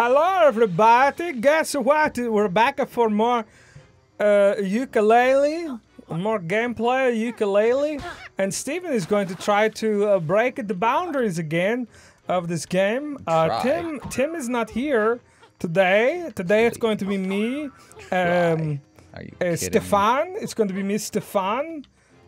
Hello, everybody. Guess what? We're back for more uh, Yooka-Laylee, more gameplay Yooka-Laylee, and Steven is going to try to uh, break the boundaries again of this game. Uh, Tim, Tim is not here today. Today it's going to be me. Um, uh? Stefan. It's going to be me, Stefan,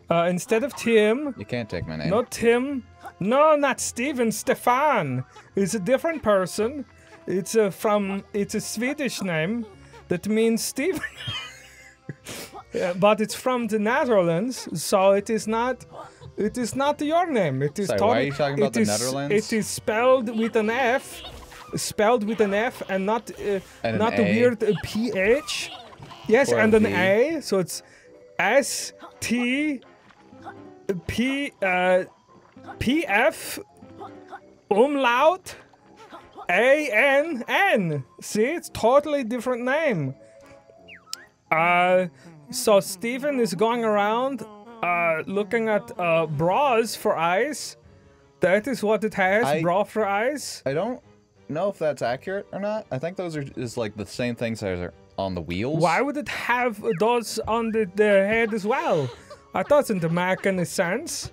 uh, instead of Tim. You can't take my name. Not Tim. No, not Steven. Stefan. It's a different person. It's a from. It's a Swedish name that means. Yeah, but it's from the Netherlands, so it is not. It is not your name. It is. Sorry, why are you talking about the is- Netherlands? It is spelled with an F, spelled with an F, and not uh, And not a A? weird uh, PH. Yes, Or a and an A, So it's S T P uh, P F umlaut A N N. See, it's totally different name. Uh, so Stephen is going around uh, looking at uh, bras for eyes. That is what it has, I- bra for eyes. I don't know if that's accurate or not. I think those are is like the same things that are on the wheels. Why would it have those on the, the head as well? That doesn't make any sense.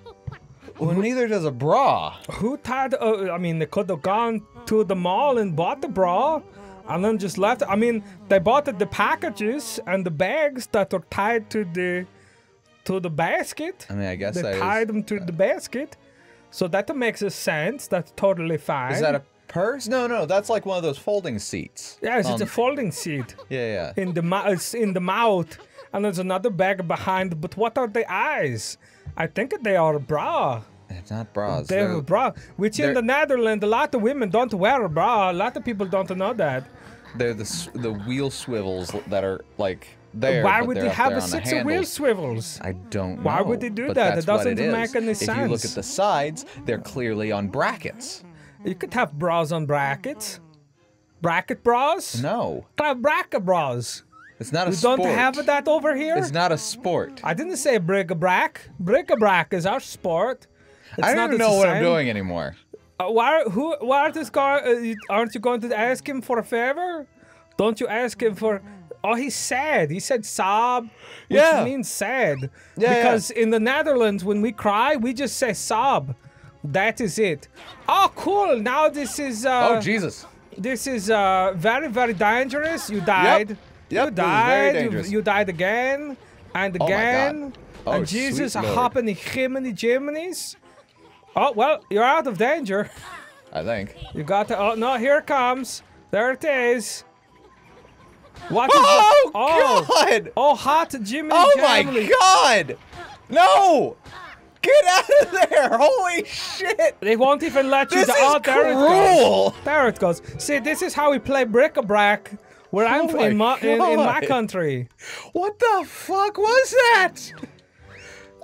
Well, neither does a bra. Who tied? Uh, I mean, they could have gone to the mall and bought the bra, and then just left. I mean, they bought the packages and the bags that are tied to the to the basket. I mean, I guess they is- tied them to the basket, so that makes a sense. That's totally fine. Is that a purse? No, no, that's like one of those folding seats. yes? It's Um, a folding seat yeah, yeah. in the mou- it's in the mouth, and there's another bag behind. But what are the eyes? I think they are a bra. It's not bras. They're- a bra, which in they're- the Netherlands, a lot of women don't wear a bra. A lot of people don't know that. They're the the wheel swivels that are like there. Why would they're they have a six wheel handles. swivels? I don't know. Why would they do that? It doesn't is. make any If you look at the sides, they're clearly on brackets. You could have bras on brackets. Bracket bras? No, Have bracket bras. It's not a We sport. don't have that over here. It's not a sport. I didn't say bric-a-brac. Bric-a-brac is our sport. It's I don't even know what I'm doing anymore. Uh, why? Who? Why are this guy? Uh, aren't you going to ask him for a favor? Don't you ask him for? Oh, he's sad. He said sob, which Yeah. means sad. Yeah, yeah. because in the Netherlands, when we cry, we just say sob. That is it. Oh, cool. Now this is. Uh, oh Jesus! This is uh, very, very dangerous. You died. Yep, you died. You- You, died again and Oh again. Oh, and Jesus, hopping the Jiminy Jiminy's. Oh well, you're out of danger. I think. You got to. Oh no, here it comes. There it is. What is Oh, it? Oh, God! oh, hot Jiminy Oh my God! No! Get out of there! Holy shit! They won't even let you. This is oh, there it cruel. goes. There it goes. See, this is how we play bric-a-brac. Where I'm Oh in, my, in, in my country. What the fuck was that?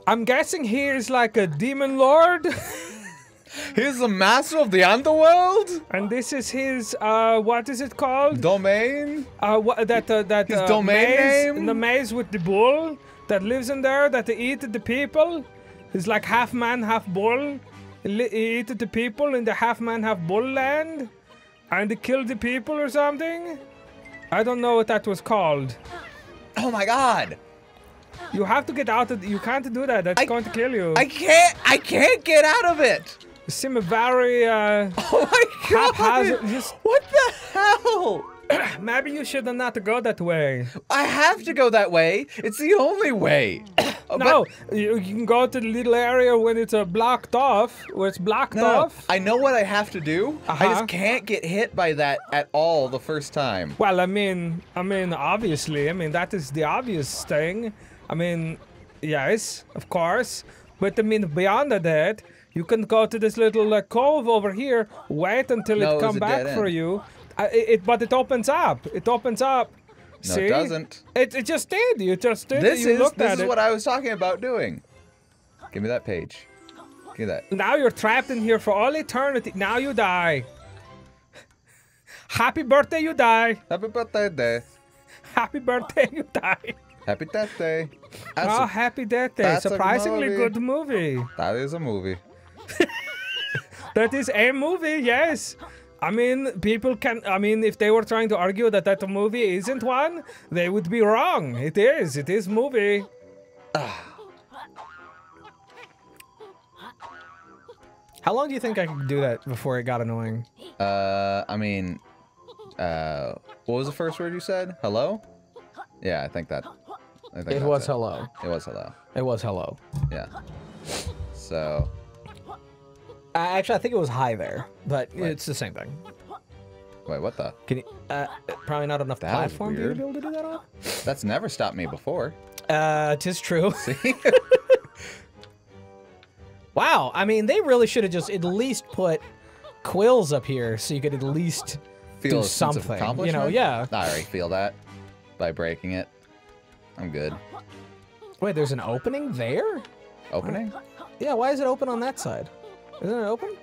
I'm guessing he is like a demon lord, He's the master of the underworld? and this is his uh, what is it called? Domain? Uh, what, that uh, that His uh, domain maze, name? the maze with the bull that lives in there that they eat the people. He's like half man, half bull. He he eat the people in the half man, half bull land, and he killed the people or something. I don't know what that was called. Oh my god! You have to get out of. You can't do that. That's I- going to kill you. I can't I can't get out of it! you seem very. Uh, Oh my god! Haphazard, What the hell? maybe you should not go that way. I have to go that way. It's the only way. Oh, No, you, can go to the little area when it's uh, blocked off, where it's blocked No, off. I know what I have to do. I Uh-huh. just can't get hit by that at all the first time. Well, I mean, I mean, obviously, I mean that is the obvious thing. I mean, yes, of course, but I mean beyond that, you can go to this little uh, cove over here. Wait until No, it come a back for you. It, it, but it opens up. It opens up. No, See? it doesn't. It, it just did. You just did. This you is this is it. what I was talking about doing. Give me that page. Give me that. Now you're trapped in here for all eternity. Now you die. Happy birthday, you die. Happy birthday day. Happy birthday, you die. Happy death day. Ah, that's oh, a- happy death day. Surprisingly movie. good movie. that is a movie. That is a movie, yes. I mean, people can. I mean, if they were trying to argue that that movie isn't one, they would be wrong. It is. It is movie. How long do you think I could do that before it got annoying? Uh, I mean, uh, what was the first word you said? Hello? Yeah, I think that. I think It that's was hello. It was hello. It was hello. Yeah. So, actually, I think it was high there, but it's the same thing. wait, what the? Can you? Uh, probably not enough That platform for you to be able to do that on. That's never stopped me before. Uh, tis true. See? wow. I mean, they really should have just at least put quills up here so you could at least feel do a sense of something. You know, yeah. I already feel that by breaking it. I'm good. Wait, there's an opening there? Opening? Yeah. Why is it open on that side? Isn't it open?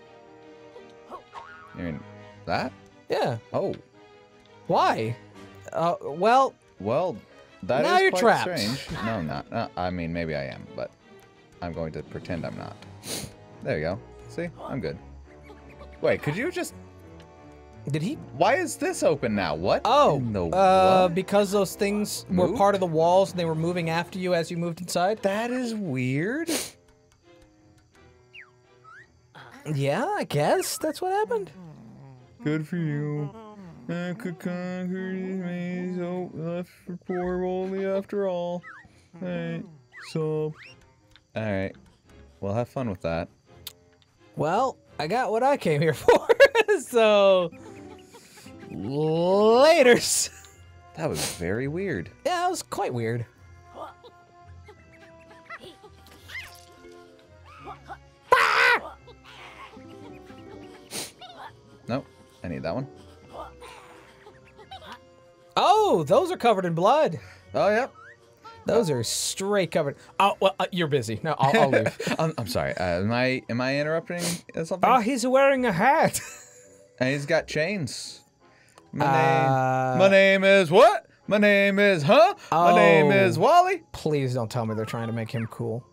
You mean that? Yeah. Oh, Why? Uh, well, well, that is Now you're quite trapped. strange. No, I'm not. Uh, I mean, maybe I am, but I'm going to pretend I'm not. There you go. See? I'm good. Wait, could you just... did he? Why is this open now? What? Oh, the uh, because those things were part of the walls and they were moving after you as you moved inside. That is weird. Yeah, I guess that's what happened. Good for you. I could conquer these maze, oh, left for poor Rolly after all. Hey, so. Alright. Well, have fun with that. Well, I got what I came here for. so, laters. That was very weird. Yeah, it was quite weird. I need that one. Oh, those are covered in blood. Oh, yep. Those are straight covered. Oh, well, uh, you're busy. No, I'll, I'll leave. I'm, I'm sorry. Uh, am I am I interrupting uh, something? Oh, he's wearing a hat. and he's got chains. My Uh, name. My name is what? My name is huh? My name Oh. is Wally. Please don't tell me they're trying to make him cool.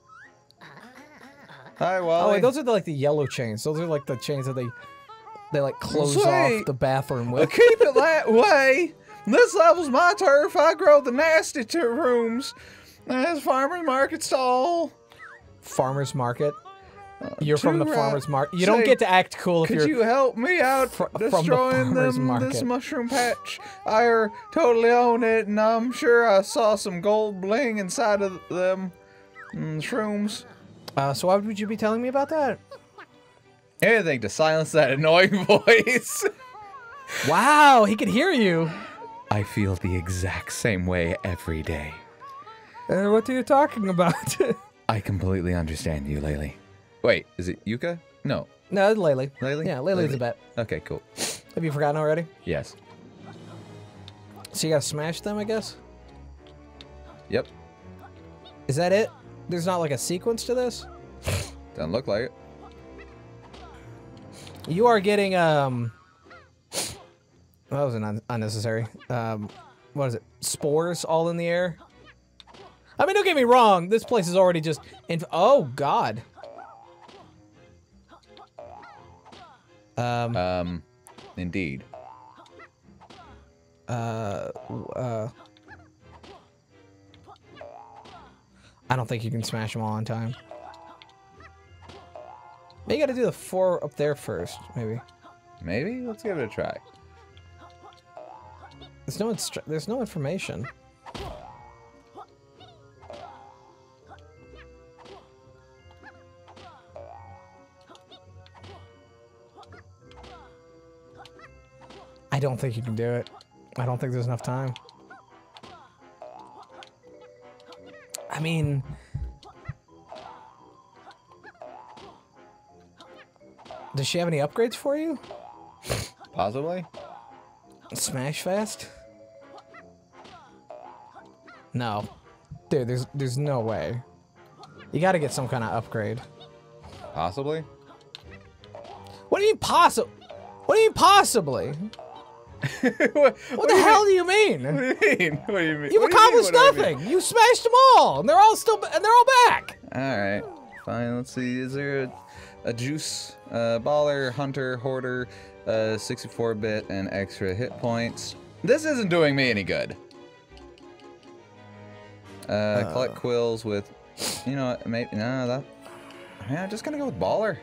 Hi, Wally. Oh, wait, those are the, like the yellow chains. Those are like the chains that they they like close off the bathroom Well, with. keep it that way. This level's my turf. I grow the nasty two rooms. That's farmer's market stall. Farmers market. You're from the right. farmers market. You don't get to act cool if Could you're. Could you help me out fr- from the destroying farmer's them, this mushroom patch? I totally own it, and I'm sure I saw some gold bling inside of them mm, shrooms. Uh, so why would you be telling me about that? Anything to silence that annoying voice. Wow, he could hear you. I feel the exact same way every day. Uh, what are you talking about? I completely understand you, Laylee. Wait, is it Yooka? No. No, it's Laylee. Laylee? Yeah, Laylee's a bet. Okay, cool. Have you forgotten already? Yes. So you gotta smash them, I guess. Yep. Is that it? There's not like a sequence to this. Doesn't look like it. You are getting um. That was an un- unnecessary. Um, what is it? Spores all in the air. I mean, don't get me wrong. This place is already just. In- oh God. Um. Um, indeed. Uh. Uh. I don't think you can smash them all on time. Maybe you gotta do the four up there first, maybe. Maybe? Let's give it a try. There's no there's no information. I don't think you can do it. I don't think there's enough time. I mean, does she have any upgrades for you? Possibly? Smash fast? No. Dude, there's there's no way. You gotta get some kind of upgrade. Possibly? What do you mean possible? What do you mean possibly? what, What, the hell do you mean? What do you mean? What do you mean? You've What do you mean, accomplished I mean? nothing. You smashed them all, and they're all still and they're all back. Alright. Fine, let's see. Is there a, a juice, uh, baller, hunter, hoarder, uh, 64 bit and extra hit points. This isn't doing me any good. Uh, collect quills with, you know, maybe no that. Yeah, just gonna go with baller.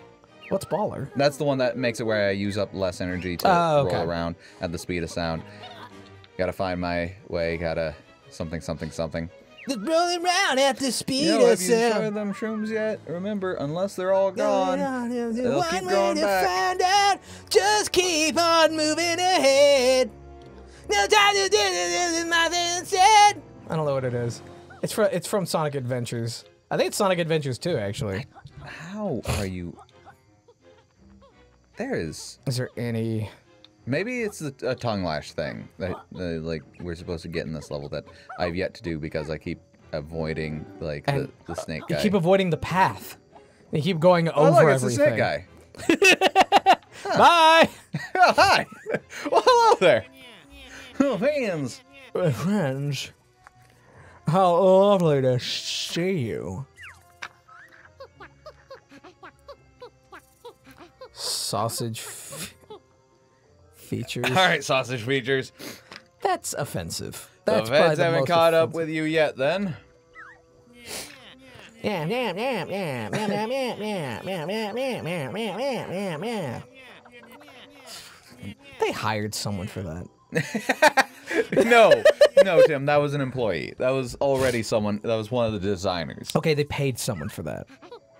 What's baller? That's the one that makes it where I use up less energy to Oh, okay. roll around at the speed of sound. Gotta find my way. Gotta something something something. Just rolling around at the speed You know, of have you tried them shrooms yet? Remember, unless they're all gone, They'll keep going back. find out. Just keep on moving ahead. No time to do this, my thing said. I don't know what it is. It's from it's from Sonic Adventures. I think it's Sonic Adventures 2, actually. how are you? There is. Is there any? Maybe it's a, a tongue lash thing that uh, like we're supposed to get in this level that I've yet to do because I keep avoiding like the, the snake You keep avoiding the path. You keep going oh over look, it's the snake guy. Bye, Oh, hi. Well, hello there. Oh, fans. Friends. How lovely to see you. Sausage features. All right, sausage features. That's offensive. That's probably feds haven't most caught up with you yet, then. Yeah, yeah, yeah, yeah, yeah, yeah, yeah, yeah, yeah, yeah, yeah, yeah, yeah, yeah, yeah. They hired someone for that. no, no, Tim, that was an employee. That was already someone. That was one of the designers. Okay, they paid someone for that.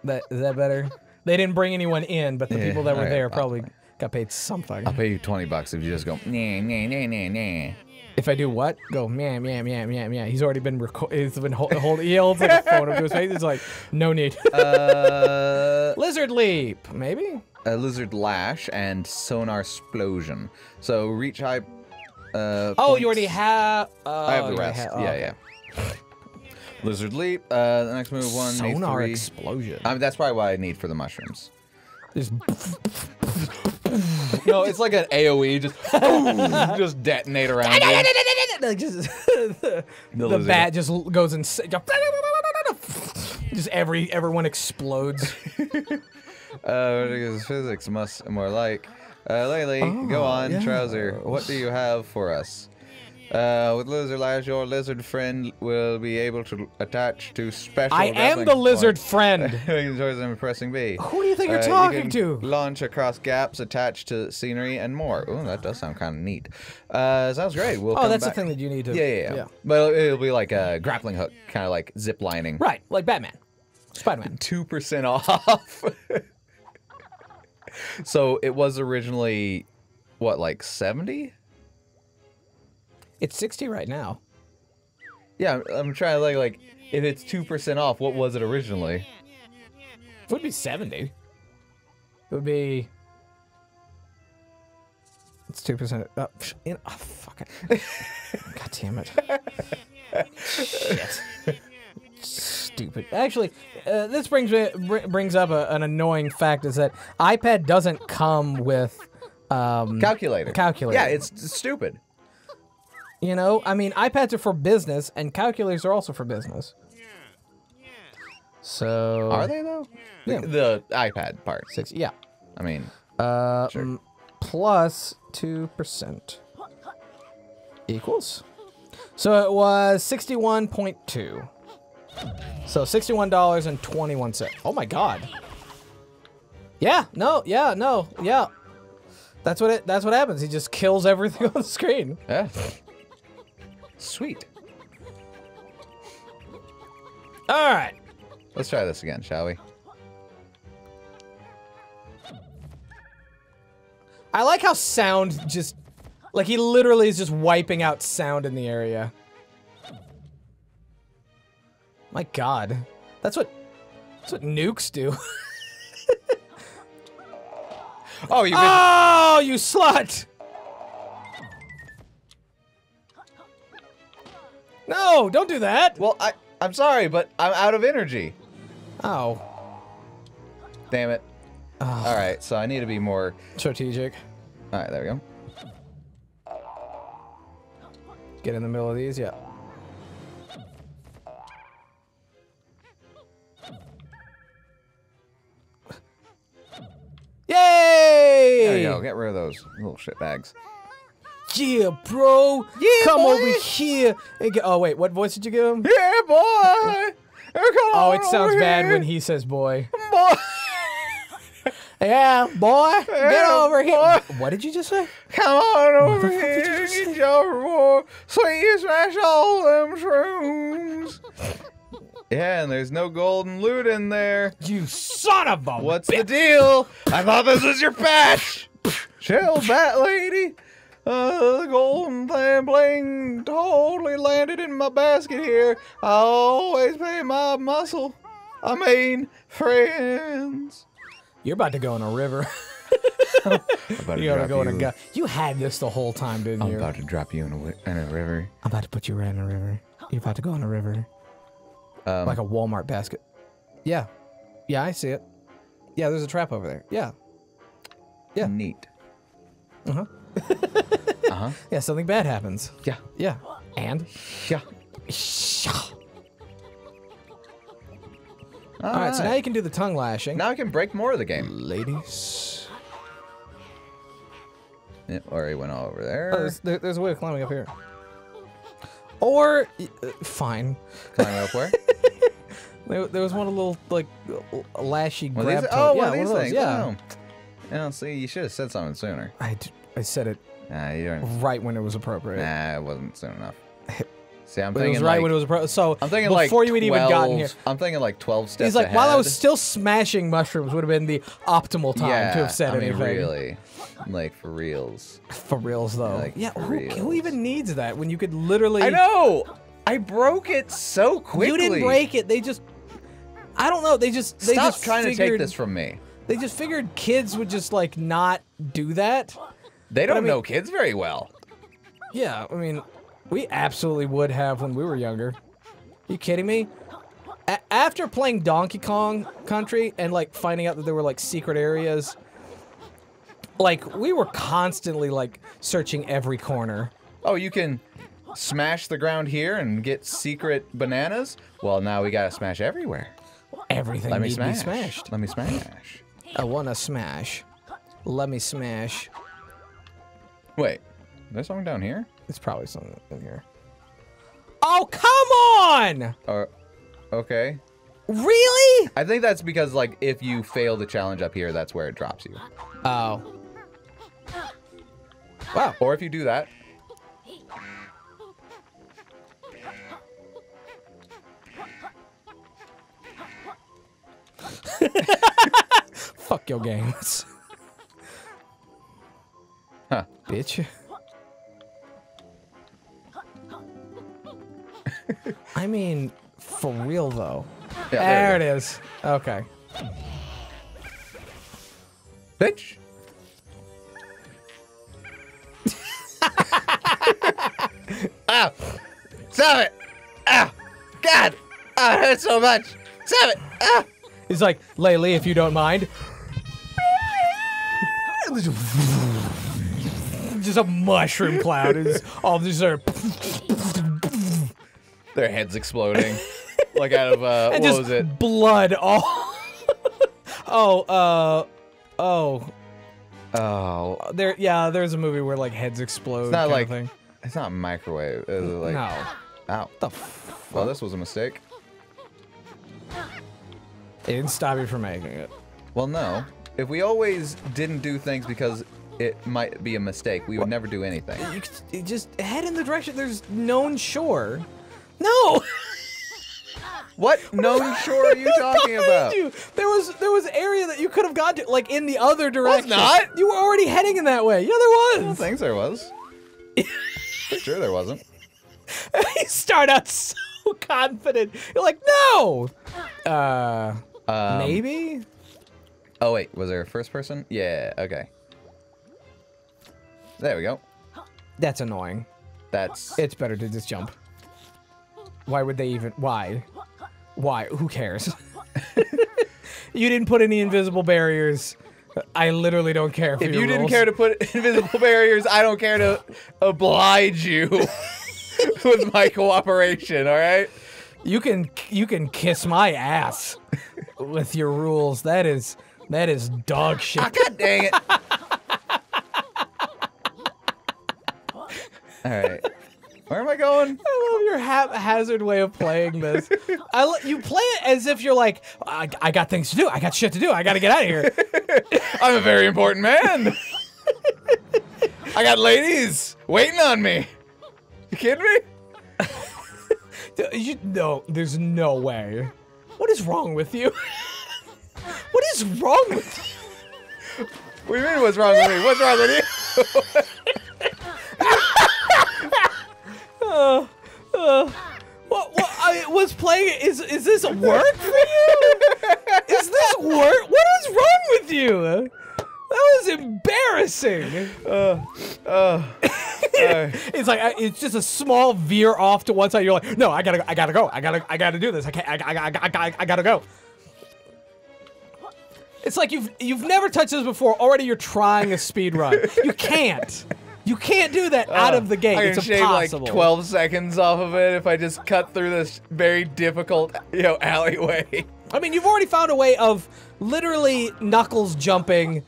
That is that better? They didn't bring anyone in, but the Yeah, people that were alright, there I'll- probably got paid something. I'll pay you twenty bucks if you just go nah nah nah nah nah. If I do what? Go meow meow meow meow meow. He's already been reco- he's been hold, hold he holds like a phone up to his face. It's like no need. Uh, Lizard leap, maybe. a lizard lash and sonar explosion. So reach high. Uh, Oh, you already have. Uh, I have the rest. ha- oh, yeah, okay. yeah. Lizard leap. Uh, the next move one. Sonar explosion. I mean, that's probably what I need for the mushrooms. Just No, it's like an AOE, just just detonate around you. like just the, the bat just goes and just every everyone explodes. Uh, because physics must more like. Uh, Laylee, go Oh, on, yeah. Trowzer. What do you have for us? Uh, with Lizard Lash, your lizard friend will be able to attach to special. I am the lizard points. friend. He enjoys them pressing B. Who do you think you're Uh, you talking can to? Launch across gaps attached to scenery and more. Ooh, that does sound kind of neat. Uh, sounds great. We'll Oh, that's back. the thing that you need to. Yeah, yeah, yeah. But it'll, it'll be like a grappling hook, kind of like zip lining. Right, like Batman, Spider Man. Two percent off. so it was originally what, like seventy? It's sixty right now. Yeah, I'm- trying to like like if it's two percent off, what was it originally? It would be seventy. It would be. It's two percent. Oh, psh, in- oh, fuck it. God damn it. Shit. Stupid. Actually, uh, this brings me br- brings up a, an annoying fact: is that iPad doesn't come with. Um, Calculator. Calculator. Yeah, it's stupid. You know, I mean, iPads are for business, and calculators are also for business. So Are they though? Yeah. The, the iPad part. Six. Yeah. I mean, Uh, Sure. mm, plus 2% equals. So it was 61.2. So $61.21. Oh my god. Yeah, no, yeah, no, yeah. That's what it that's what happens. He just kills everything on the screen. yeah. Sweet. All right. Let's try this again, shall we? I like how sound just like he literally is just wiping out sound in the area. My god. That's what that's what nukes do. Oh, you Oh, you slut! No, don't do that. Well, I I'm sorry, but I'm out of energy. Oh, Damn it. Ah. All right, so I need to be more. strategic. All right, there we go. Get in the middle of these, yeah. Yay! There Yay! go. Get rid of those little shit bags. Yeah, bro. Yeah, Come boy. over here. And get, oh, wait. What voice did you give him? Yeah, boy. Oh, it sounds bad when he says boy. Boy. Yeah, boy. Get Yeah, over here. What did you just say? Come on over the fuck did you here, just get your boy, so you smash all them shrooms. Yeah, and there's no golden loot in there. You son of a What's the deal? I thought this was your patch. Chill, bat lady. Uh, the golden thing bling totally landed in my basket here. I always pay my muscle. I mean, friends. You're about to go in a river. About you gotta go in a gu- You had this the whole time, didn't I'm you? about to drop you in a, wi- in a river. I'm about to put you right in a river. You're about to go in a river. Um, Like a Walmart basket. Yeah. Yeah, I see it. Yeah, there's a trap over there. Yeah. yeah. Neat. Uh-huh. Uh huh. Yeah, something bad happens. Yeah. Yeah. And? Yeah. All right, so now you can do the tongue lashing. now I can break more of the game. Ladies. Yeah, already went all over there. Oh, there's, there, there's a way of climbing up here. Or, uh, fine. Climb up where? There, there was one little, like, lashy One grab these? Oh, yeah, one of these those, things. Yeah. Oh. Yeah, see, you should have said something sooner. I, I said it Nah, you don't. right when it was appropriate. Nah, it wasn't soon enough. See, I'm But it thinking was right like, when it was appropriate. So I'm thinking before like you had even gotten here. I'm thinking like 12 steps He's like, while I was still smashing mushrooms, would have been the optimal time yeah, to have said I mean, anything. really, like for reals. For reals, though. Like, yeah, for who, who reals. even needs that when you could literally? I know. I broke it so quickly. You didn't break it. They just. I don't know. They just. They Stop just trying to take this from me. They just figured kids would just like not do that. They don't I mean- know kids very well. Yeah, I mean, we absolutely would have when we were younger. you kidding me? A- after playing Donkey Kong Country and like finding out that there were like secret areas, like we were constantly like searching every corner. Oh, you can smash the ground here and get secret bananas? Well, now we gotta smash everywhere. Everything Let me to smash. be smashed. Let me smash. I wanna smash. Let me smash. Wait, there's something down here? It's probably something in here. Oh come on! Or, okay. Really? I think that's because, like, if you fail the challenge up here, that's where it drops you. Oh. Wow. Or if you do that, Fuck your games. Bitch. I mean, for real though. Yeah, there there it is. Okay. Bitch. Ow! Ah, stop it! Ow! God! Ah, oh, it hurts so much! Stop it! Ah! He's like, Laylee, if you don't mind. Just a mushroom cloud is all these are Their heads exploding. like out of, uh, and what was it? blood all Oh, uh oh. Oh. There yeah, there's a movie where like heads explode. It's not like. thing. It's not microwave. It's like. no. Ow. The f- Well, this was a mistake. it didn't stop you from making it. Well, no. If we always didn't do things because it might be a mistake, we would never do anything. You just head in the direction there's known shore. No. What known shore are you talking about? You. There was there was area that you could have gone to, like in the other direction. not. You were already heading in that way. Yeah, there I was. think there was. Sure there wasn't. you start out so confident. You're like, no. Uh, Um, maybe. Oh wait, was there a first person? Yeah. Okay. There we go. That's annoying. That's. It's better to just jump. Why would they even? Why? Why? Who cares? you didn't put any invisible barriers. I literally don't care. For if you didn't care to put invisible barriers, I don't care to oblige you with my cooperation. All right. You can you can kiss my ass with your rules. That is that is dog shit. Ah, God dang it! All right. Where am I going? I love your haphazard way of playing this. I lo- you play it as if you're like, I, I got things to do. I got shit to do. I got to get out of here. I'm a very important man. I got ladies waiting on me. You kidding me? you, no, there's no way. What is wrong with you? what is wrong with you? What do you mean? What's wrong with me? What's wrong with you? Uh, uh, what, what, I was playing. Is is this work for you? Is this work? What is wrong with you? That was embarrassing. Uh, uh, It's like I- it's just a small veer off to one side. You're like, no, I gotta, I gotta go. I gotta, I gotta do this. I can't. I, I, I, I, I gotta go. It's like you've you've never touched this before. Already, you're trying a speed run. You can't. You can't do that out of the gate. Uh, I can it's shave impossible. like 12 seconds off of it if I just cut through this very difficult, you know, alleyway. I mean, you've already found a way of literally knuckles jumping,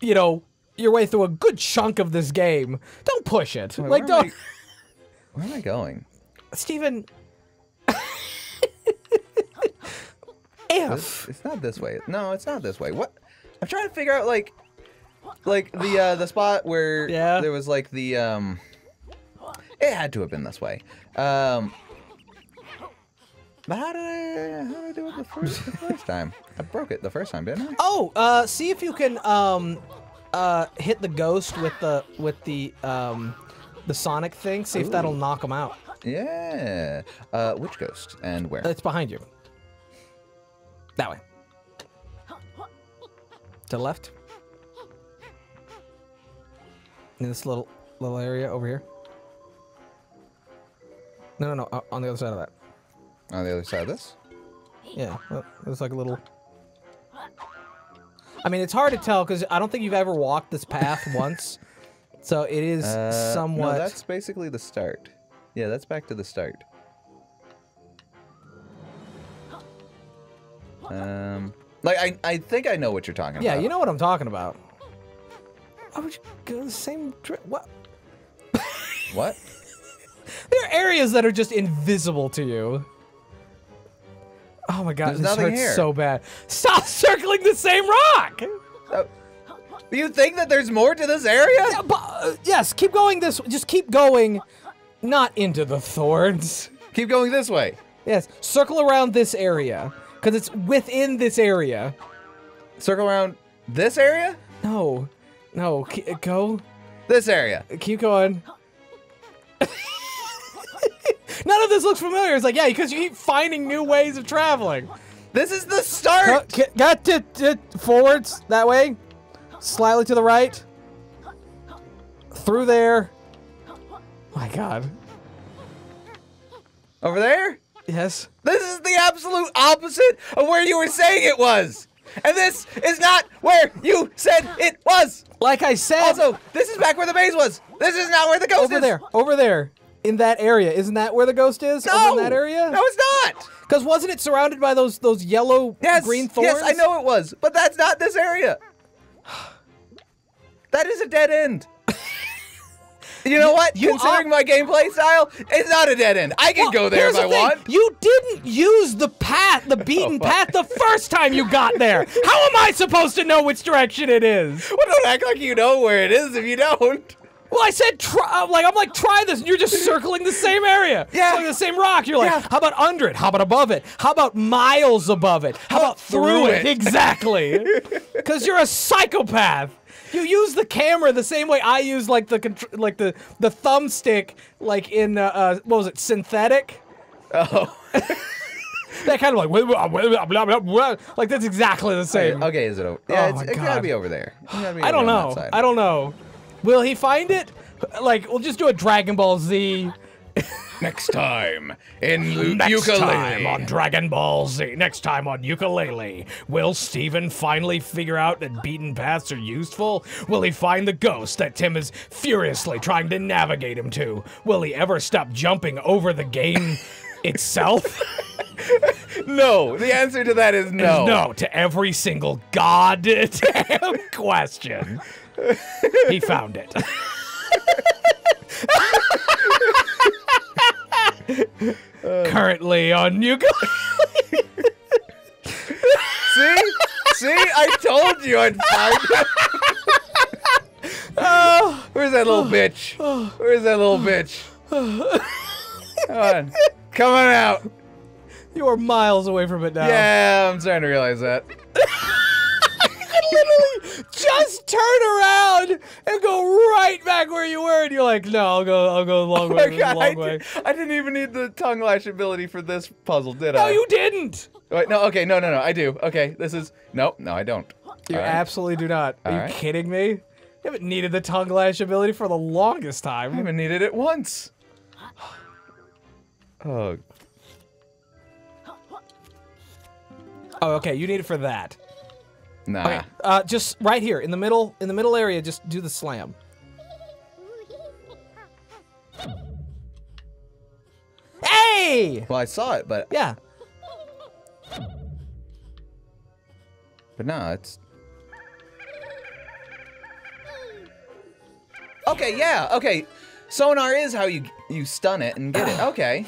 you know, your way through a good chunk of this game. Don't push it. Wait, like, where don't, I- Where am I going? Steven. It's not this way. No, it's not this way. What? I'm trying to figure out like, like the uh, the spot where Yeah. there was like the um. It had to have been this way. Um. But how did I how did I do it the first, the first time? I broke it the first time, didn't I? oh, uh, see if you can um, uh, hit the ghost with the with the um, the Sonic thing. See if that'll knock him out. Yeah. Uh, which ghost and where? It's behind you. That way. To the left. In this little little area over here. No, no, no. uh, On the other side of that. On the other side of this. Yeah. well, There's like a little. I mean, it's hard to tell because I don't think you've ever walked this path once. So it is Uh, somewhat. No, that's basically the start. Yeah, that's back to the start. Um, like I, I think I know what you're talking yeah, about. Yeah, you know what I'm talking about. I would go the same. Dri- what? what? There are areas that are just invisible to you. Oh my god, There's this hurts here. so bad. Stop circling the same rock! Uh, you think that there's more to this area? Yeah, but, uh, yes, keep going this Just keep going. Not into the thorns. Keep going this way. Yes, circle around this area. Because it's within this area. Circle around this area. No. No, go. This area. Keep going. None of this looks familiar. It's like, yeah, because you keep finding new ways of traveling. This is the start. Go- Got to, to forwards that way, slightly to the right, through there. My God. Over there. Yes. This is the absolute opposite of where you were saying it was. And this is not where you said it was. Like I said, Also, this is back where the maze was. This is not where the ghost over is. Over there, over there, in that area. Isn't that where the ghost is? No, Over in that area? No, it's not. Because wasn't it surrounded by those those yellow Yes, green thorns? yes, I know it was, but that's not this area. That is a dead end. You know what? you Considering my gameplay style, it's not a dead end. I can Well, go there if I the thing. want. You didn't use the path, the beaten Oh, path, the first time you got there. How am I supposed to know which direction it is? Well, don't act like you know where it is if you don't. Well, I said try. Uh, like I'm like try this, and you're just circling the same area. Yeah. Circling the same rock. You're like, Yeah. how about under it? How about above it? How about miles above it? How, about through, through it? it? Exactly. Because you're a psychopath. You use the camera the same way I use like the contr- like the the thumbstick like in uh, uh what was it synthetic. Oh. That kind of like blah, blah, blah, like that's exactly the same. okay, is it over? Yeah, Oh it's, God. gotta be over there. Be I don't know. I don't know. Will he find it? Like we'll just do a Dragon Ball Z Next time in Next time on Dragon Ball Z. Next time on Yooka-Laylee. Will Steven finally figure out that beaten paths are useful? Will he find the ghost that Tim is furiously trying to navigate him to? Will he ever stop jumping over the game itself? No, the answer to that is no. no to every single goddamn question. he found it. currently on you. See? See? I told you I'd find him. oh, Where's that little bitch? Where's that little bitch? Come on. Come on out. you are miles away from it now. Yeah, I'm starting to realize that. Literally just turn around and go right back where you were, and you're like, no, I'll go, I'll go the long oh way, Oh my the God, I, long way. did, I didn't even need the tongue lash ability for this puzzle, did No, I? No, you didn't. Wait, no, okay, no, no, no, I do. Okay, this is. no, no, I don't. You All right. absolutely do not. Are you Alright. kidding me? You haven't needed the tongue lash ability for the longest I time. haven't needed it once. Oh, Oh, okay, you need it for that. Nah. Okay, uh, just right here in the middle, in the middle area, just do the slam. Hey! Well, I saw it, but Yeah. but no, it's. Okay, yeah, okay. Sonar is how you you stun it and get it. Okay,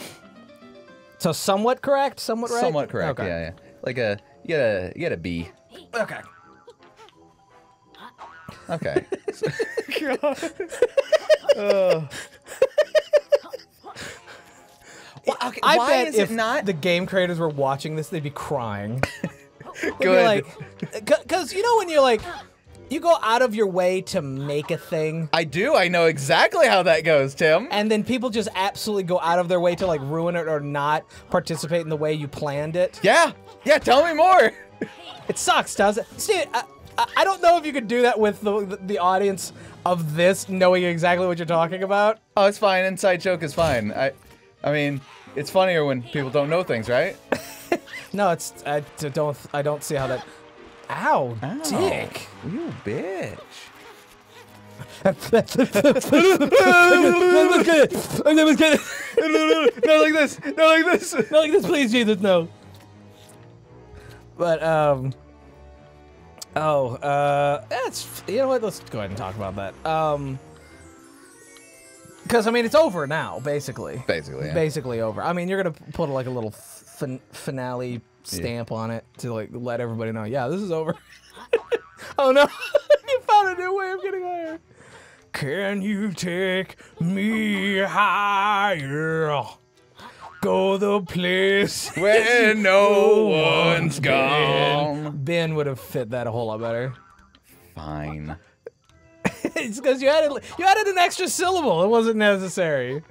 So somewhat correct, somewhat right. somewhat correct. Okay. Yeah, yeah. Like a you get a you get a B. Okay. Okay. Oh. Well, okay, I why bet is if it not the game creators were watching this, they'd be crying. Good. like, because you know when you're like, you go out of your way to make a thing, I do. I know exactly how that goes, Tim. and then people just absolutely go out of their way to like ruin it or not participate in the way you planned it. Yeah. Yeah. Tell me more. It sucks, does it? Steve, I, uh, I- I don't know if you could do that with the the audience of this knowing exactly what you're talking about. Oh, it's fine. Inside joke is fine. I, I mean, it's funnier when people don't know things, right? No, it's I don't I don't see how that. Ow, dick. You bitch. No, like this. No, like this. No, like this, please, Jesus, no. But um, oh, uh, that's you know what? Let's go ahead and talk about that. Um, because I mean, it's over now, basically. Basically, yeah. Basically over. I mean, you're gonna put like a little fin- finale stamp on it to like let everybody know. Yeah, this is over. oh no, you found a new way of getting higher. Can you take me higher? Go the place Where no one's gone. Ben would have fit that a whole lot better. Fine. it's because you added you added an extra syllable. It wasn't necessary.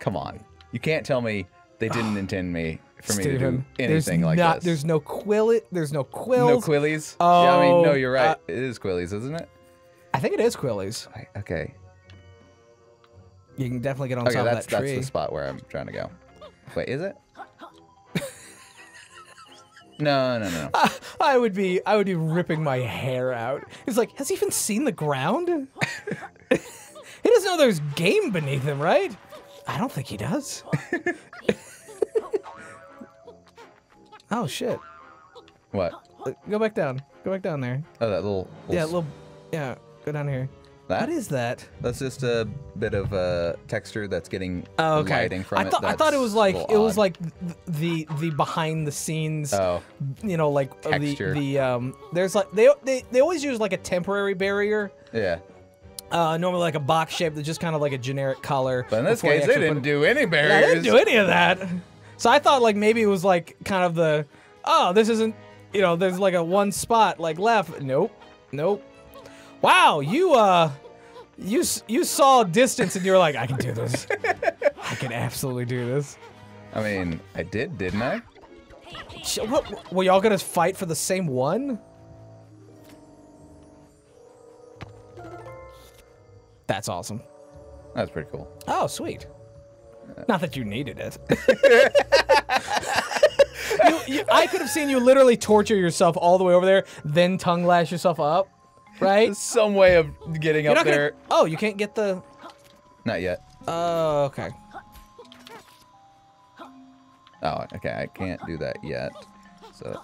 Come on. You can't tell me they didn't intend me for me to do anything there's like not, this. There's no quill. There's no no quills. quillies. yeah, I mean, no, Oh, you're right. uh, it is quillies, isn't it? I think it is quillies. Okay. You can definitely get on Okay, top that's of that tree. that's the spot where I'm trying to go. Wait, is it? no, no, no. I would be I would be ripping my hair out. He's like, has he even seen the ground? he doesn't know there's game beneath him, right? I don't think he does. oh shit! What? Uh, Go back down. Go back down there. Oh, that little. little Yeah, little. Yeah, go down here. That? What is that? That's just a bit of uh, texture that's getting Oh, okay. lighting from I it. thought I thought it was like it was like the the behind the scenes. Oh, you know, like uh, the Texture. the um. There's like they they they always use like a temporary barrier. yeah. Uh, normally like a box shape that's just kind of like a generic color. But in this case, they didn't do any barriers. Yeah, they didn't do any of that. So I thought like maybe it was like kind of the, oh, this isn't, you know, there's like a one spot like left. Nope, nope. Wow, you uh, you you saw distance and you were like, I can do this. I can absolutely do this. I mean, I did, didn't I? What, were y'all gonna fight for the same one? That's awesome. That's pretty cool. Oh, sweet. Not that you needed it. you, you, I could have seen you literally torture yourself all the way over there, then tongue lash yourself up, right? Some way of getting You're up not gonna- there. oh, you can't get the. Not yet. Oh, okay. Oh, okay. I can't do that yet. So,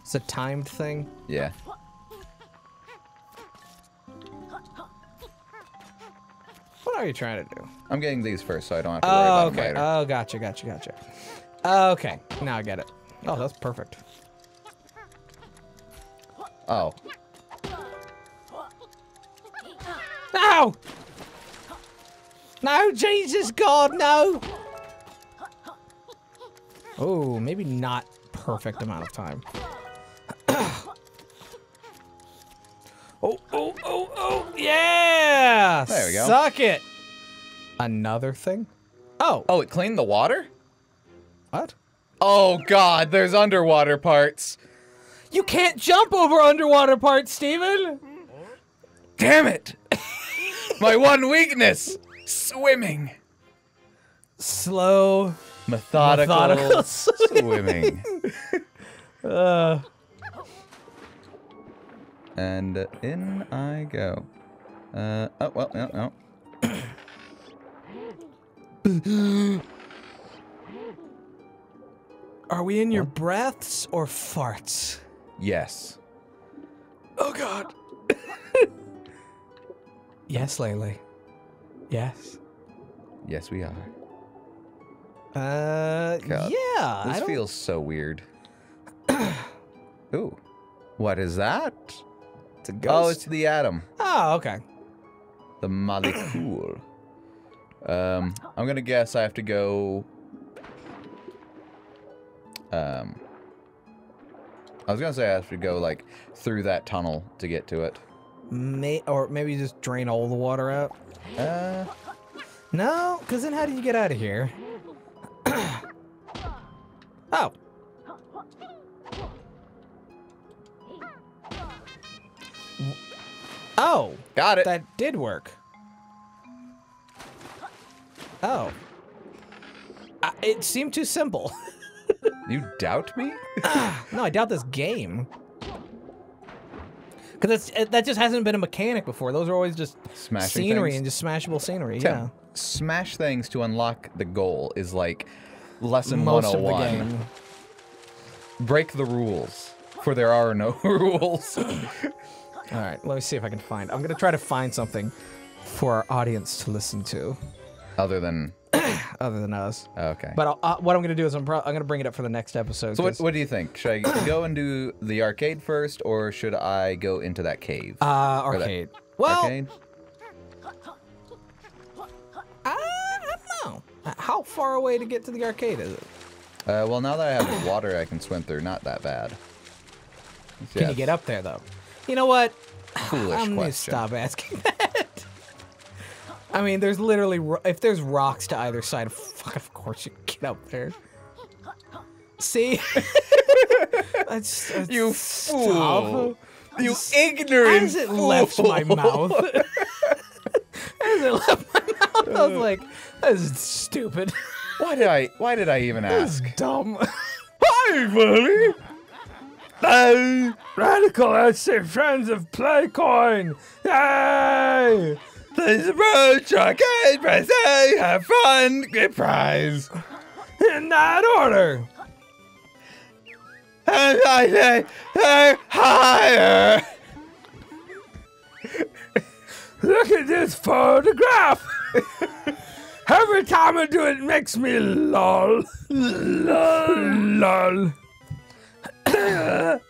It's a timed thing. Yeah. What are you trying to do? I'm getting these first, so I don't have to worry Oh, about okay. them later. Oh, gotcha, gotcha, gotcha. Oh, okay, now I get it. Oh, that's perfect. oh, No! No, Jesus God, no! Oh, maybe not perfect amount of time. oh, oh, oh, oh, yeah! There we go. Suck it! Another thing? Oh, oh, it cleaned the water. what? Oh God, there's underwater parts. You can't jump over underwater parts, Steven! Damn it! My one weakness, swimming. Slow. Methodical, Methodical swimming. Uh, And uh, in I go. Uh, oh, well, no, no. are we in your breaths or farts? Yes. Oh God. Yes, Laylee. Yes. Yes, we are. Uh, God, yeah. This feels so weird. Ooh. What is that? It's a ghost. Oh, it's the atom. Oh, okay. The molecule. um, I'm gonna guess I have to go. Um, I was gonna say I have to go like through that tunnel to get to it. May or maybe just drain all the water out. Uh, No, because then how do you get out of here? oh. Oh, got it. that did work. Oh. Uh, it seemed too simple. You doubt me? no, I doubt this game. Because that just hasn't been a mechanic before. Those are always just Smashing scenery things? and just smashable scenery. Tim, yeah. smash things to unlock the goal is like lesson Most of the oh game. Break the rules, for there are no rules. All right, let me see if I can find. I'm gonna try to find something for our audience to listen to, Other than other than us. okay. But I'll, uh, what I'm gonna do is I'm, pro- I'm gonna bring it up for the next episode. so what, what do you think? Should I go and do the arcade first, or should I go into that cave? uh, Or that arcade. Well, arcade? I don't know. How far away to get to the arcade is it? Uh, well, now that I have water, I can swim through. Not that bad. Can you get up there though? You know what? Foolish I'm gonna question. stop asking that. I mean, there's literally if there's rocks to either side, of fuck, of course you get up there. See? that's, that's You stop. fool. You As- ignorant As it left my fool. mouth. As it left my mouth, I was like, "This is stupid. Why did I? Why did I even ask? dumb." Hi, buddy. Hey, radical, say friends of Playcoin. Yay! Please approach arcade, press A, have fun, get prize. In that order. And I say, hey, higher. Look at this photograph. Every time I do it, it makes me lol. Lol. Lol.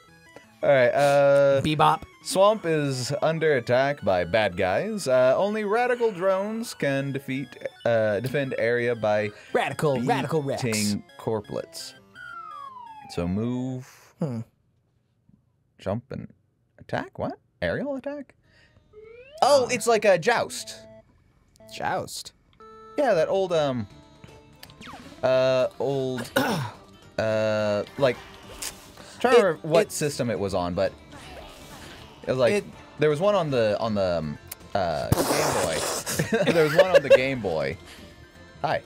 All right, uh, Bebop. Swamp is under attack by bad guys. Uh, only radical drones can defeat, uh, defend area by Radical, radical Rex. corplets. So move, Hmm. jump, and attack. What? Aerial attack? Oh, it's like a joust. Joust. Yeah, that old um, uh, old, uh, like. Trying to remember what it- system it was on, but it was like It- there was one on the on the um, uh, Game Boy. there was one on the Game Boy. Hi.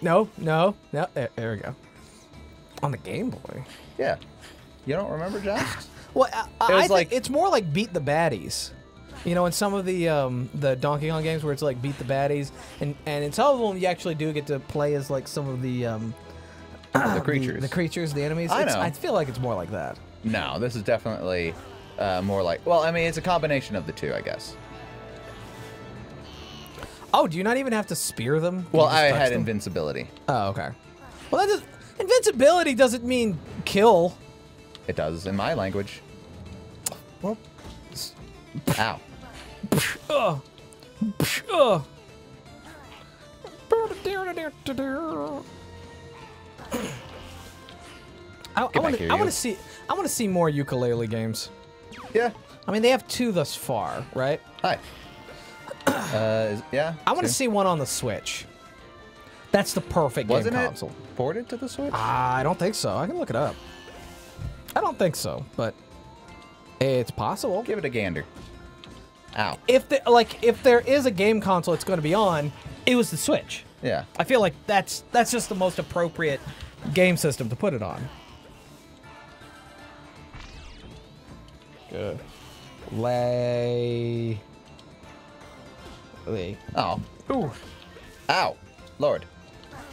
No, no, no. There, there we go. On the Game Boy. Yeah. You don't remember Joust? Well, I, I was think like- it's more like beat the baddies. You know, in some of the um, the Donkey Kong games where it's like beat the baddies, and and in some of them you actually do get to play as like some of the um, the creatures. the, creatures, the enemies. I It's- know. I feel like it's more like that. No, this is definitely uh, more like. Well, I mean, it's a combination of the two, I guess. Oh, do you not even have to spear them? Well, I had them? invincibility. Oh, okay. Well, that does, invincibility doesn't mean kill. It does in my language. Well, Ow. ugh. Ugh. I, I Get back want here, to. I you. want to see. I want to see more Yooka-Laylee games. Yeah. I mean, they have two thus far, right? Hi. Uh, is, yeah. I want to see one on the Switch. That's the perfect Wasn't game it console. ported to the Switch? I don't think so. I can look it up. I don't think so, but it's possible. Give it a gander. Ow. If the, like if there is a game console it's going to be on, it was the Switch. Yeah. I feel like that's that's just the most appropriate game system to put it on. Good. Lay. Lay. Oh. Ooh. Ow. Lord.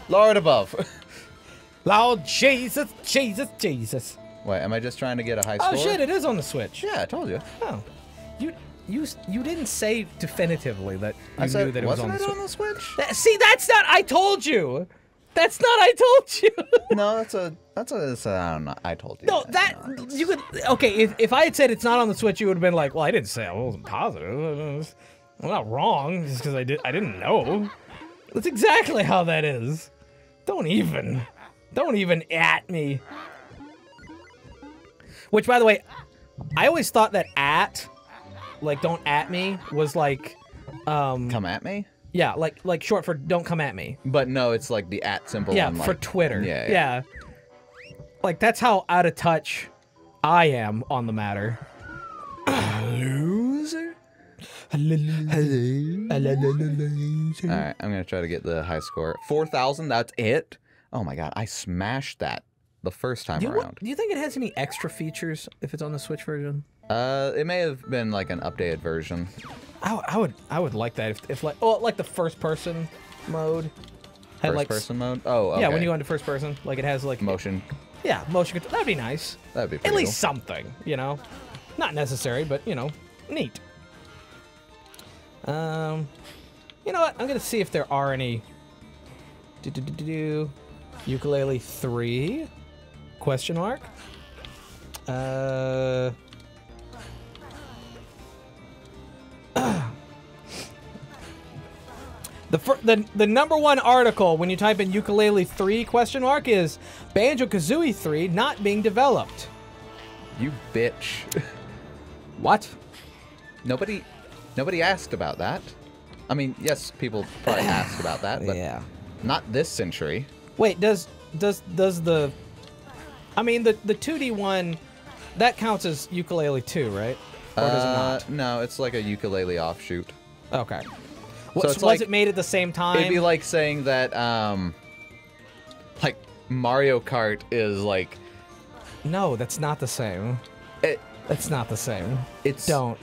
Lord above. Lord Jesus, Jesus, Jesus. Wait, am I just trying to get a high oh, score? Oh shit! It is on the Switch. Yeah, I told you. Oh, you you you didn't say definitively that you I said, knew that it was on the it Switch. on the Switch? That- see, that's not. I told you. That's not. I told you. no, that's a that's a, that's a I don't know. I told you. no, that you could. Okay, if if I had said it's not on the Switch, you would have been like, "Well, I didn't say I wasn't positive. I'm not wrong, just because I did. I didn't know." That's exactly how that is. Don't even. Don't even at me. Which, by the way, I always thought that at, like, don't at me, was like, um, come at me. Yeah, like like short for don't come at me. But no, it's like the at symbol. Yeah, for like- Twitter. Yeah, Yeah, yeah. Like that's how out of touch I am on the matter. Loser. Hello. All right, I'm gonna try to get the high score. Four thousand. That's it. Oh my god, I smashed that the first time Do around. do you think it has any extra features if it's on the Switch version? Uh, it may have been like an updated version. I, I would I would like that if, if like oh like the first person mode had First like person mode. Oh, okay. yeah when you go into first person like it has like motion, yeah motion control that'd be nice that'd be at least something you know not necessary but you know neat um you know what i'm gonna see if there are any do, do, do, do, do. Yooka-Laylee 3 question mark uh The, the the number one article when you type in Yooka-Laylee 3 question mark is Banjo Kazooie 3 not being developed. You bitch. What? nobody, nobody asked about that. I mean, yes, people probably asked about that, but yeah. not this century. Wait, does does does the I mean the the 2D one that counts as Yooka-Laylee 2, right? Or does Uh, no, it's like a Yooka-Laylee offshoot. it not? Okay. Was, it's was like- it made at the same time? It'd be like saying that, um, like Mario Kart is like no, that's not the same. it, That's not the same. it's Don't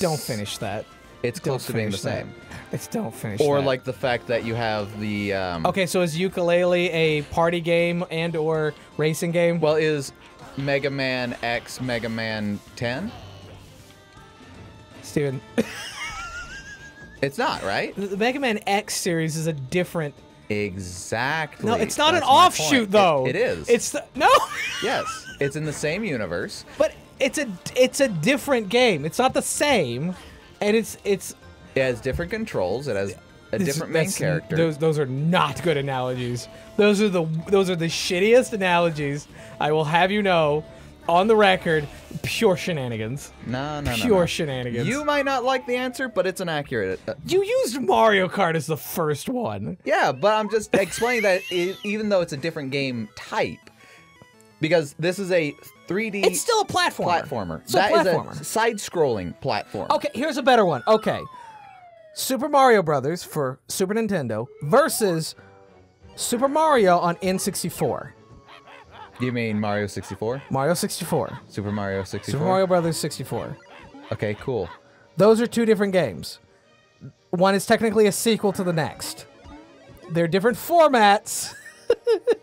don't finish that. It's Don't close to being the that. same. It's don't finish Or that. like the fact that you have the um, Okay, so is Yooka-Laylee a party game and or racing game? Well, is Mega Man X Mega Man 10? Steven, It's not, right? the Mega Man X series is a different. Exactly. No, it's not an That's my offshoot point. It- though. it is. It's the, no, yes. It's in the same universe. but it's a it's a different game. It's not the same, and it's it's It has different controls. It has a different main character. Those those are not good analogies. Those are the those are the shittiest analogies. I will have you know, on the record, pure shenanigans. no, no, no, Pure no. shenanigans. You might not like the answer, but it's an accurate. Uh, You used Mario Kart as the first one. yeah, but I'm just explaining that e even though it's a different game type, because this is a 3D It's still a platformer. platformer. It's a That is platformer. a side-scrolling platform. Okay, here's a better one. Okay. Super Mario Brothers for Super Nintendo versus Super Mario on N64. You mean Mario 64? Mario 64. Super Mario 64? Super Mario Brothers 64. Okay, cool. Those are two different games. One is technically a sequel to the next. They're different formats.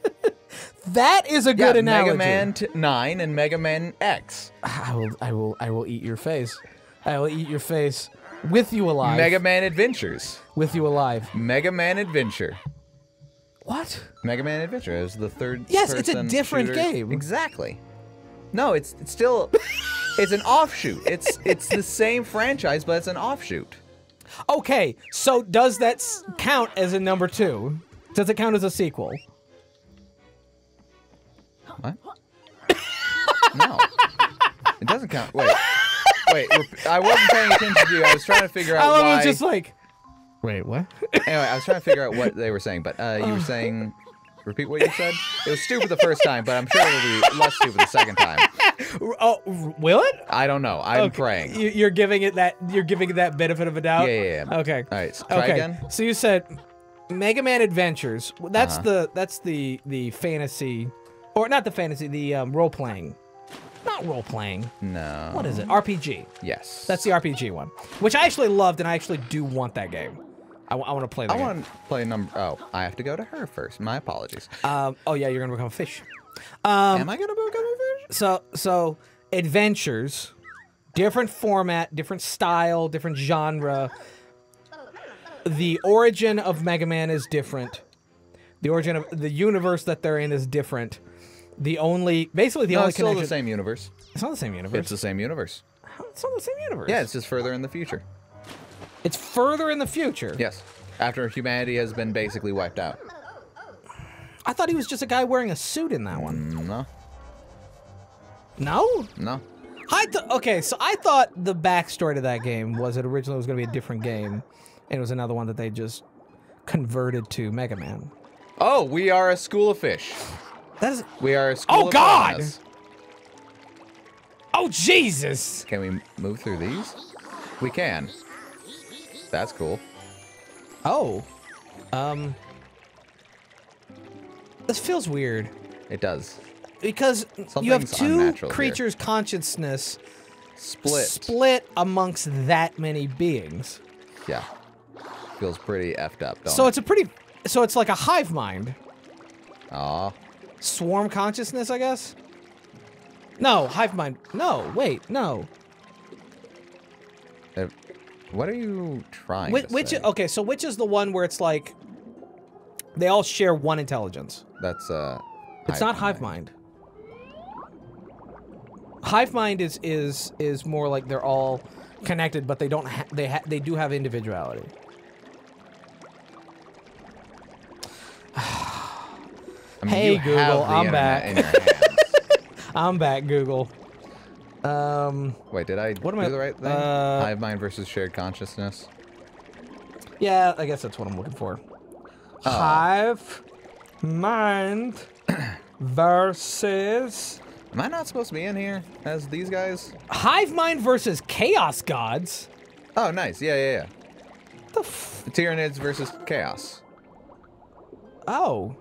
that is a good yeah, analogy. Mega Man t- 9 and Mega Man X. I will I will I will eat your face. I will eat your face. With you alive. Mega Man Adventures. With you alive. Mega Man Adventure. What? Mega Man Adventure is the third. Yes, it's a different shooter. game. Exactly. No, it's it's still it's an offshoot. It's it's the same franchise, but it's an offshoot. Okay, so does that s- count as a number two? Does it count as a sequel? What? no, it doesn't count. Wait, wait. I wasn't paying attention to you. I was trying to figure out love why. it just like. Wait, what? Anyway, I was trying to figure out what they were saying, but uh, you were saying. Repeat what you said. It was stupid the first time, but I'm sure it'll be less stupid the second time. Oh, will it? I don't know. I'm Okay, praying. you- You're giving it that. You're giving it that benefit of a doubt. Yeah, yeah, yeah. Okay. All right, so try okay. again. So you said Mega Man Adventures. That's Uh-huh. the that's the the fantasy, or not the fantasy, the um, role playing. Not role playing. No. What is it? RPG. Yes. That's the RPG one, which I actually loved, and I actually do want that game. I, want to play I game. want to play number. Oh, I have to go to her first. My apologies. Um, oh yeah, you're gonna become a fish. Um, Am I gonna become a fish? so so adventures, different format, different style, different genre. The origin of Mega Man is different. The origin of the universe that they're in is different. The only, basically, the No, only it's still the same universe. It's not the same universe. It's the same universe. It's not the same universe. Yeah, it's just further in the future. It's further in the future. Yes. After humanity has been basically wiped out. I thought he was just a guy wearing a suit in that one. No. No, No. I. Okay, so I thought the backstory to that game was it originally was going to be a different game, and it was another one that they just converted to Mega Man. Oh, we are a school of fish. That is. We are a oh, school of fish. Oh, God! Oh Jesus! Can we move through these? We can. That's cool. Oh, um, this feels weird It does. because you have two unnatural here. creatures' consciousness Split. split amongst that many beings. Yeah. Feels pretty effed up, don't So it? it's a pretty. So it's like a hive mind. Aw. Swarm consciousness, I guess? No, hive mind. No, wait, no. What are you trying Which, to which say? okay, so which is the one where it's like they all share one intelligence? That's uh. It's not hive mind. Hive mind is is is more like they're all connected, but they don't ha- they ha- they do have individuality. I mean, Hey, Google, I'm back. in your hands. I'm back, Google. Um, Wait, did I What am do I- the right thing? uh, hive mind versus shared consciousness. yeah, I guess that's what I'm looking for. Oh. Hive mind versus Am I not supposed to be in here as these guys? Hive mind versus Chaos Gods. Oh, nice. Yeah, yeah, yeah. The f- Tyranids versus Chaos. oh,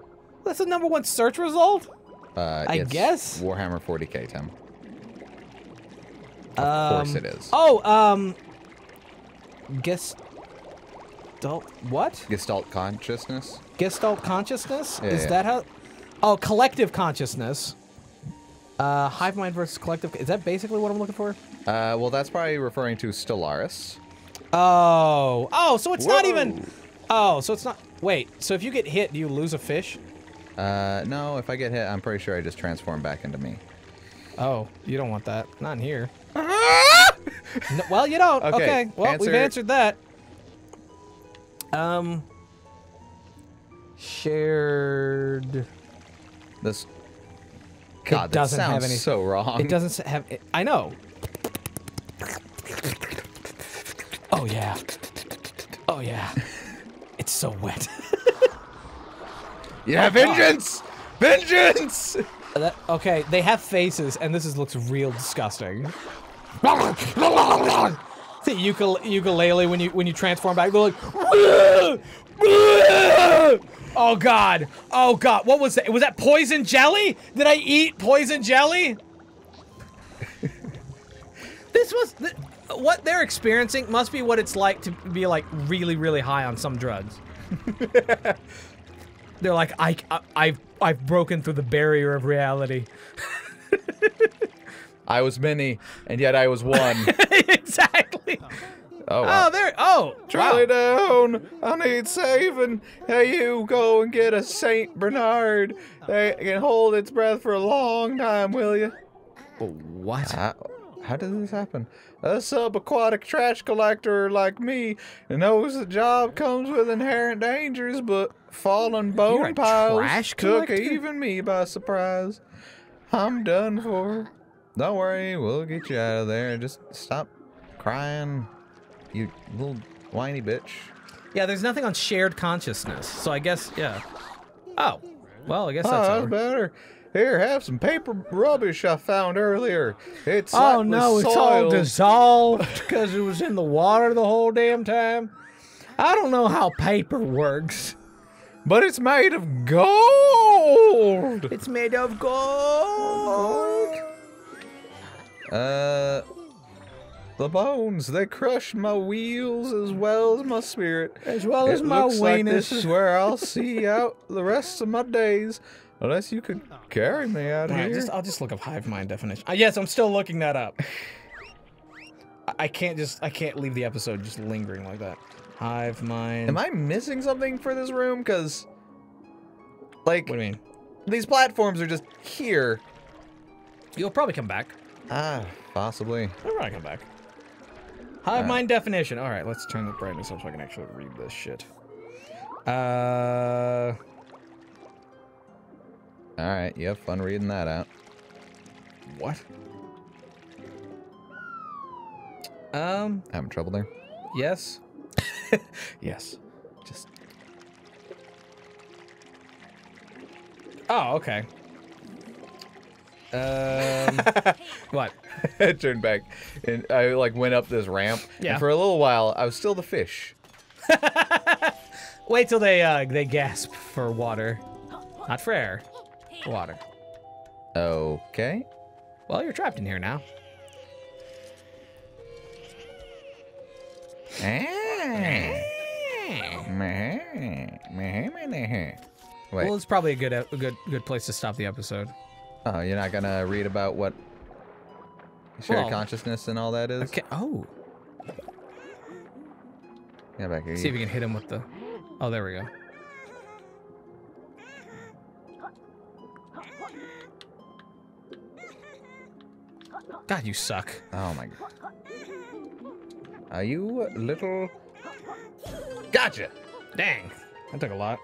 that's the number one search result. Uh, I guess. Warhammer 40k, Tim. Of course Um, it is. Oh, um, Gestalt. What? Gestalt consciousness. Gestalt consciousness? Yeah, Is yeah. that how? Oh, collective consciousness. Uh, hive mind versus collective. Is that basically what I'm looking for? Uh, well, that's probably referring to Stellaris. Oh, oh, so it's not even. Oh, so it's not. Wait, so if you get hit, do you lose a fish? Uh, no, if I get hit, I'm pretty sure I just transform back into me. Oh, you don't want that. Not in here. No, well, you don't. Okay. Okay, Well, we've answered that. Um. Shared. This. God, that doesn't have sounds any- so wrong. It doesn't have. It, I know. Oh yeah. Oh yeah. It's so wet. Yeah, Oh, God. vengeance! Vengeance! That- okay, they have faces, and this is looks real disgusting. The ukule- Yooka-Laylee when you when you transform back, they're like, oh god, oh god, what was that? Was that poison jelly? Did I eat poison jelly? this was th- what they're experiencing must be what it's like to be like really really high on some drugs. They're like, I, I, I've, I've broken through the barrier of reality. I was many, and yet I was one. exactly. Oh, Oh, wow. there. Oh, Charlie wow. down. I need saving. Hey, you go and get a Saint Bernard. They can hold its breath for a long time, will you? What? How, how did this happen? A subaquatic trash collector like me knows the job comes with inherent dangers, but fallen bone a piles took even me by surprise. I'm done for. Don't worry, we'll get you out of there. Just stop crying, you little whiny bitch. Yeah, there's nothing on shared consciousness, so I guess yeah. Oh, well, I guess Oh, that's ah, that's over. better. Here, have some paper rubbish I found earlier. It's Oh no, it's all dissolved because it was in the water the whole damn time. I don't know how paper works. But it's made of gold. It's made of gold. Uh, the bones they crushed my wheels as well as my spirit. As well as it my looks like this is where I'll see out the rest of my days, unless you could carry me out Alright, here. just, I'll just look up hive mind definition. Uh, yes, I'm still looking that up. I- I can't just I can't leave the episode just lingering like that. Hive mind. Am I missing something for this room? Cause, like, What do you mean? these platforms are just here. You'll probably come back. Ah, possibly. You'll probably come back. Hive mind definition. All right, let's turn the brightness up so I can actually read this shit. Uh, All right, you have fun reading that out. what? Um, Having trouble there? yes. yes. Just Oh, okay. Um, what? I turned back and I like went up this ramp. Yeah. And for a little while, I was still the fish. Wait till they uh they gasp for water, not for air, for water. Okay. Well, you're trapped in here now. Ah. Wait. Well, it's probably a good a good good place to stop the episode. Oh, you're not gonna read about what shared Well, consciousness and all that is? Okay. Oh, Yeah, back here. see if we can hit him with the. Oh, there we go. God, you suck. Oh my god. Are you little? Gotcha. Dang, that took a lot.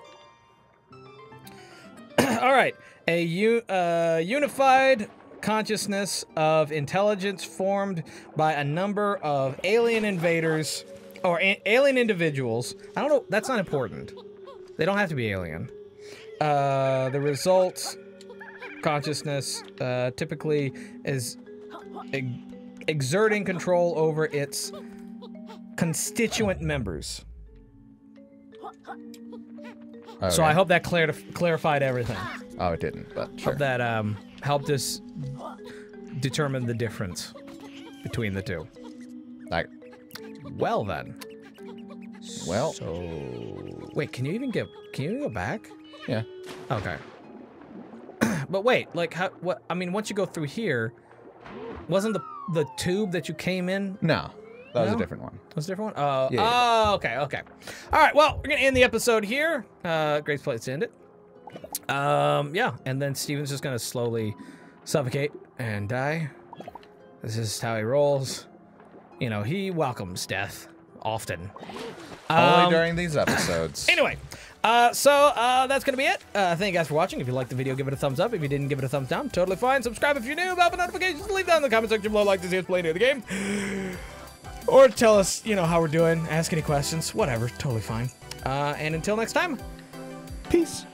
All right, a u- uh, unified consciousness of intelligence formed by a number of alien invaders or alien individuals. I don't know. That's not important. They don't have to be alien. Uh, the result consciousness uh, typically is ex- exerting control over its constituent members. So I hope that clar- clarified everything. Oh, it didn't, but sure. Hope that um, helped us determine the difference between the two. Like, Well then. well, So wait, can you even get? Can you even go back? yeah. Okay. but wait, like how? What? I mean, once you go through here, wasn't the the tube that you came in No, that was a different one. That was a different one? Oh, Yeah, yeah. oh, okay, okay. All right, well, we're gonna end the episode here. Uh, great place to end it. Um, yeah, and then Steven's just gonna slowly suffocate and die. This is how he rolls. You know, he welcomes death often. Only Um, during these episodes. Anyway, uh, so uh, that's gonna be it. Uh, thank you guys for watching. If you liked the video, give it a thumbs up. If you didn't, give it a thumbs down. Totally fine. Subscribe if you're new. Bell for notifications. Leave down in the comment section below. Like to see us play any of the game, or tell us, you know, how we're doing. Ask any questions. Whatever. Totally fine. Uh, and until next time, peace.